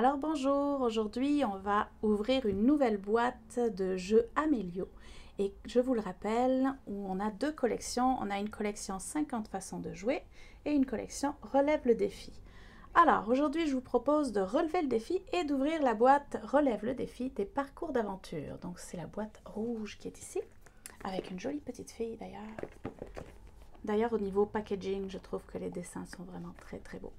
Alors bonjour, aujourd'hui on va ouvrir une nouvelle boîte de jeux Amélio. Et je vous le rappelle, on a deux collections. On a une collection 50 façons de jouer et une collection Relève le défi. Alors aujourd'hui je vous propose de relever le défi et d'ouvrir la boîte Relève le défi des parcours d'aventure. Donc c'est la boîte rouge qui est ici, avec une jolie petite fille d'ailleurs. D'ailleurs au niveau packaging, je trouve que les dessins sont vraiment très très beaux.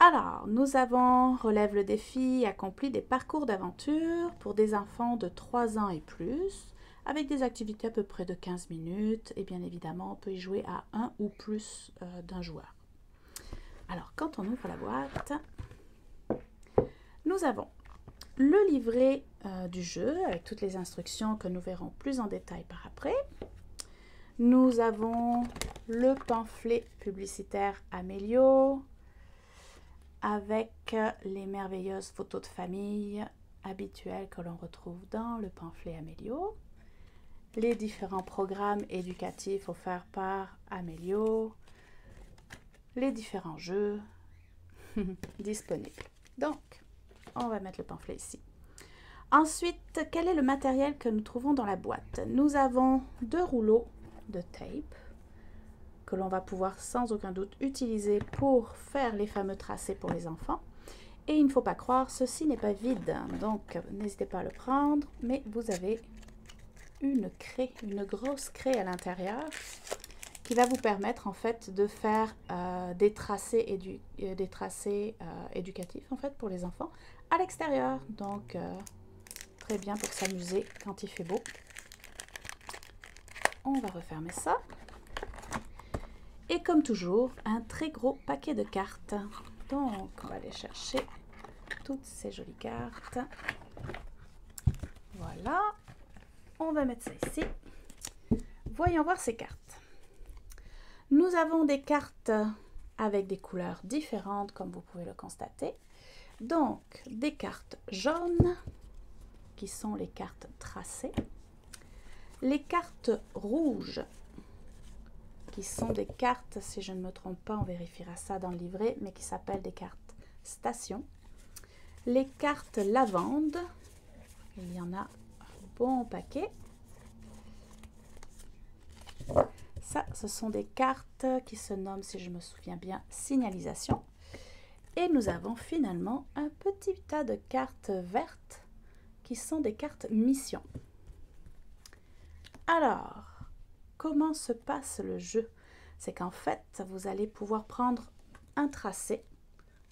Alors, nous avons Relève le défi, accompli des parcours d'aventure pour des enfants de 3 ans et plus, avec des activités à peu près de 15 minutes, et bien évidemment, on peut y jouer à un ou plus euh, d'un joueur. Alors, quand on ouvre la boîte, nous avons le livret euh, du jeu, avec toutes les instructions que nous verrons plus en détail par après. Nous avons le pamphlet publicitaire Amélio, avec les merveilleuses photos de famille habituelles que l'on retrouve dans le pamphlet Amélio, les différents programmes éducatifs offerts par Amélio, les différents jeux disponibles. Donc, on va mettre le pamphlet ici. Ensuite, quel est le matériel que nous trouvons dans la boîte? Nous avons deux rouleaux de tape que l'on va pouvoir sans aucun doute utiliser pour faire les fameux tracés pour les enfants. Et il ne faut pas croire, ceci n'est pas vide, donc n'hésitez pas à le prendre, mais vous avez une craie, une grosse craie à l'intérieur qui va vous permettre en fait de faire euh, des tracés, édu euh, des tracés euh, éducatifs en fait pour les enfants à l'extérieur. Donc très bien pour s'amuser quand il fait beau. On va refermer ça. Et comme toujours, un très gros paquet de cartes. Donc, on va aller chercher toutes ces jolies cartes. Voilà. On va mettre ça ici. Voyons voir ces cartes. Nous avons des cartes avec des couleurs différentes, comme vous pouvez le constater. Donc, des cartes jaunes, qui sont les cartes tracées. Les cartes rouges, qui sont des cartes, si je ne me trompe pas, on vérifiera ça dans le livret, mais qui s'appellent des cartes station. Les cartes lavande, il y en a un bon paquet. Ça, ce sont des cartes qui se nomment, si je me souviens bien, signalisation. Et nous avons finalement un petit tas de cartes vertes qui sont des cartes mission. Alors, comment se passe le jeu C'est qu'en fait, vous allez pouvoir prendre un tracé,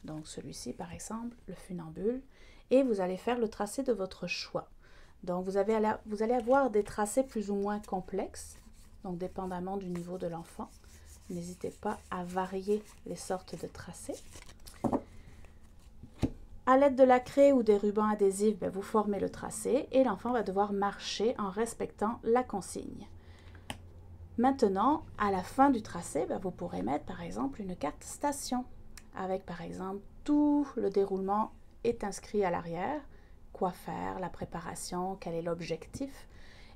donc celui-ci par exemple, le funambule, et vous allez faire le tracé de votre choix. Donc vous, avez, vous allez avoir des tracés plus ou moins complexes, donc dépendamment du niveau de l'enfant. N'hésitez pas à varier les sortes de tracés. À l'aide de la craie ou des rubans adhésifs, ben, vous formez le tracé et l'enfant va devoir marcher en respectant la consigne. Maintenant, à la fin du tracé, ben, vous pourrez mettre par exemple une carte station avec par exemple tout le déroulement est inscrit à l'arrière, quoi faire, la préparation, quel est l'objectif.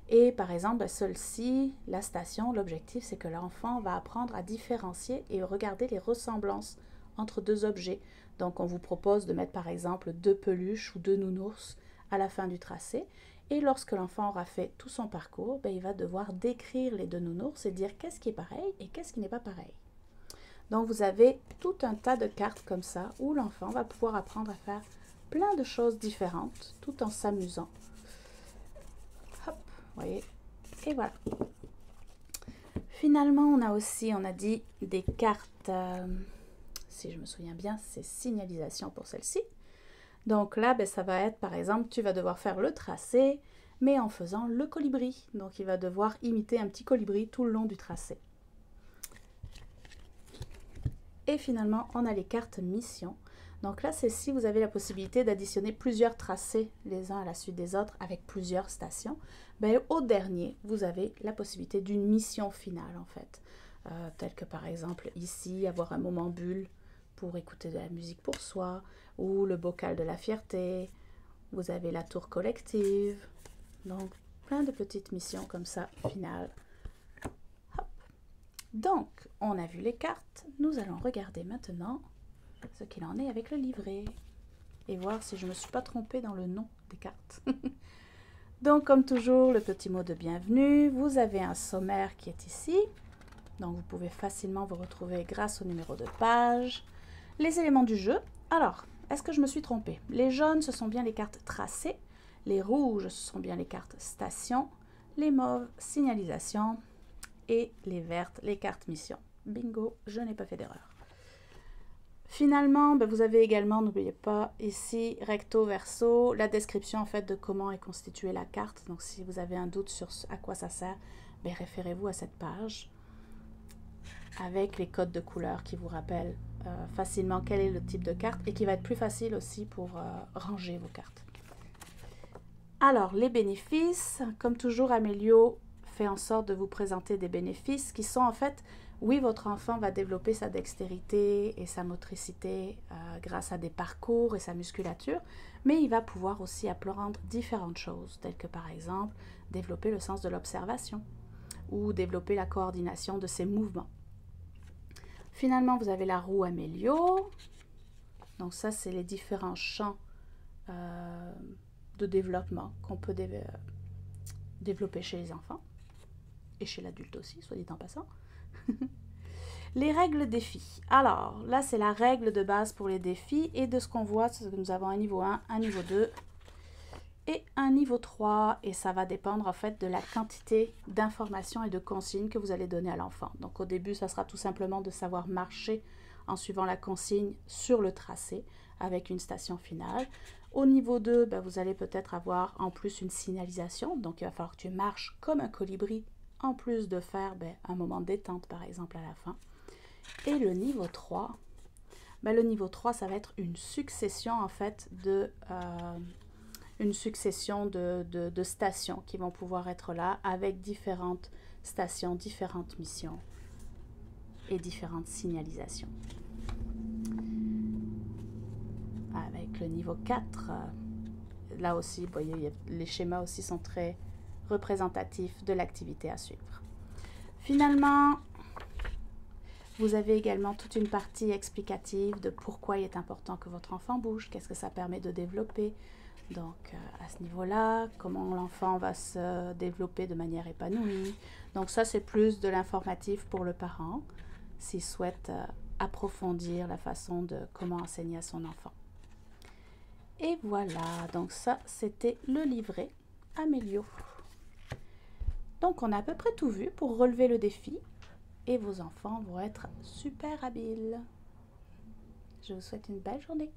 Et par exemple, ben, celle-ci, la station, l'objectif c'est que l'enfant va apprendre à différencier et regarder les ressemblances entre deux objets. Donc on vous propose de mettre par exemple deux peluches ou deux nounours à la fin du tracé et lorsque l'enfant aura fait tout son parcours, ben, il va devoir décrire les deux nounours et dire qu'est-ce qui est pareil et qu'est-ce qui n'est pas pareil. Donc vous avez tout un tas de cartes comme ça où l'enfant va pouvoir apprendre à faire plein de choses différentes tout en s'amusant. Hop, voyez. Et voilà. Finalement, on a aussi, on a dit, des cartes, euh, si je me souviens bien, c'est signalisation pour celle-ci. Donc là, ben, ça va être, par exemple, tu vas devoir faire le tracé, mais en faisant le colibri. Donc il va devoir imiter un petit colibri tout le long du tracé. Et finalement, on a les cartes mission. Donc là, c'est si vous avez la possibilité d'additionner plusieurs tracés les uns à la suite des autres avec plusieurs stations. Ben, au dernier, vous avez la possibilité d'une mission finale en fait. Euh, telle que par exemple ici, avoir un moment bulle pour écouter de la musique pour soi, ou le bocal de la fierté, vous avez la tour collective, donc plein de petites missions comme ça, finales. Donc, on a vu les cartes, nous allons regarder maintenant ce qu'il en est avec le livret. et voir si je ne me suis pas trompée dans le nom des cartes. Donc, comme toujours, le petit mot de bienvenue. Vous avez un sommaire qui est ici. Donc, vous pouvez facilement vous retrouver grâce au numéro de page. Les éléments du jeu. Alors, est-ce que je me suis trompée? Les jaunes, ce sont bien les cartes tracées. Les rouges, ce sont bien les cartes station. Les mauves, signalisation. Et les vertes, les cartes mission. Bingo, je n'ai pas fait d'erreur. Finalement, ben, vous avez également, n'oubliez pas, ici, recto, verso, la description en fait de comment est constituée la carte. Donc si vous avez un doute sur à quoi ça sert, ben, référez-vous à cette page avec les codes de couleur qui vous rappellent euh, facilement quel est le type de carte et qui va être plus facile aussi pour euh, ranger vos cartes. Alors, les bénéfices, comme toujours, Amélio fait en sorte de vous présenter des bénéfices qui sont en fait oui, votre enfant va développer sa dextérité et sa motricité euh, grâce à des parcours et sa musculature, mais il va pouvoir aussi apprendre différentes choses, telles que par exemple développer le sens de l'observation ou développer la coordination de ses mouvements. Finalement, vous avez la roue Amélio. Donc ça, c'est les différents champs euh, de développement qu'on peut développer chez les enfants et chez l'adulte aussi, soit dit en passant. les règles défis. Alors, là, c'est la règle de base pour les défis. Et de ce qu'on voit, c'est que nous avons un niveau 1, un niveau 2 et un niveau 3. Et ça va dépendre en fait de la quantité d'informations et de consignes que vous allez donner à l'enfant. Donc au début, ça sera tout simplement de savoir marcher en suivant la consigne sur le tracé avec une station finale. Au niveau 2, ben, vous allez peut-être avoir en plus une signalisation. Donc il va falloir que tu marches comme un colibri en plus de faire ben, un moment de détente par exemple à la fin. Et le niveau 3, ben, le niveau 3 ça va être une succession en fait de, euh, une succession de, de, stations qui vont pouvoir être là avec différentes stations, différentes missions et différentes signalisations. Avec le niveau 4, euh, là aussi, vous voyez, les schémas aussi sont très représentatif de l'activité à suivre. Finalement, vous avez également toute une partie explicative de pourquoi il est important que votre enfant bouge, qu'est-ce que ça permet de développer. Donc euh, à ce niveau-là, comment l'enfant va se développer de manière épanouie. Donc ça, c'est plus de l'informatif pour le parent s'il souhaite euh, approfondir la façon de comment enseigner à son enfant. Et voilà, donc ça, c'était le livret Amélio. Donc on a à peu près tout vu pour relever le défi et vos enfants vont être super habiles. Je vous souhaite une belle journée.